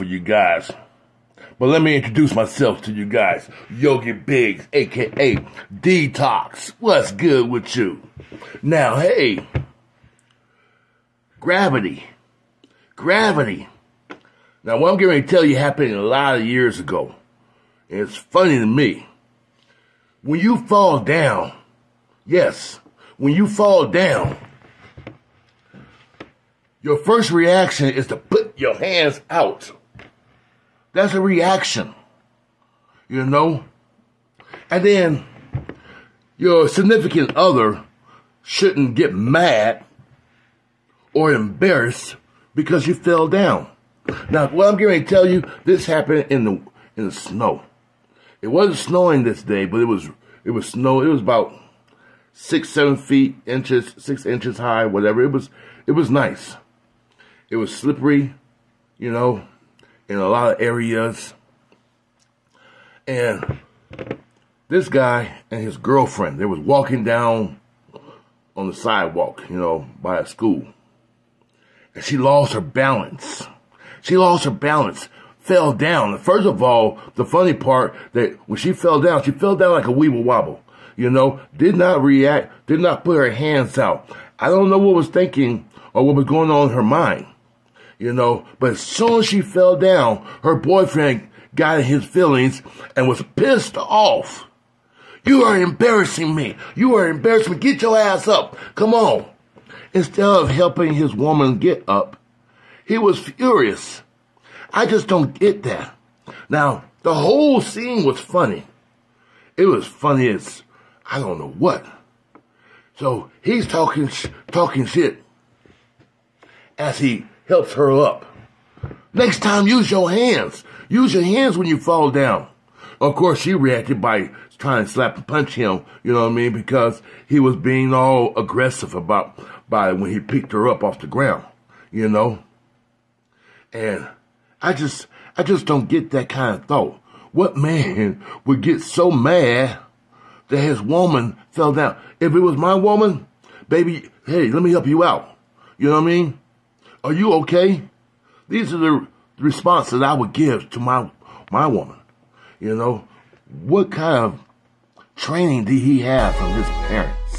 for you guys. But let me introduce myself to you guys. Yogi Biggs, aka Detox. What's good with you? Now, hey, gravity. Gravity. Now, what I'm going to tell you happened a lot of years ago. And it's funny to me. When you fall down, yes, when you fall down, your first reaction is to put your hands out. That's a reaction. You know? And then your significant other shouldn't get mad or embarrassed because you fell down. Now, what I'm going to tell you, this happened in the in the snow. It wasn't snowing this day, but it was it was snow. It was about six, seven feet inches, six inches high, whatever. It was it was nice. It was slippery, you know, in a lot of areas. And this guy and his girlfriend, they was walking down on the sidewalk, you know, by a school. And she lost her balance. She lost her balance, fell down. First of all, the funny part that when she fell down, she fell down like a weeble wobble. You know, did not react, did not put her hands out. I don't know what was thinking or what was going on in her mind you know. But as soon as she fell down, her boyfriend got in his feelings and was pissed off. You are embarrassing me. You are embarrassing me. Get your ass up. Come on. Instead of helping his woman get up, he was furious. I just don't get that. Now, the whole scene was funny. It was funny as I don't know what. So he's talking, talking shit as he helps her up. Next time, use your hands. Use your hands when you fall down. Of course, she reacted by trying to slap and punch him, you know what I mean? Because he was being all aggressive about, by when he picked her up off the ground, you know? And I just, I just don't get that kind of thought. What man would get so mad that his woman fell down? If it was my woman, baby, hey, let me help you out. You know what I mean? Are you okay? These are the responses I would give to my my woman. You know, what kind of training did he have from his parents?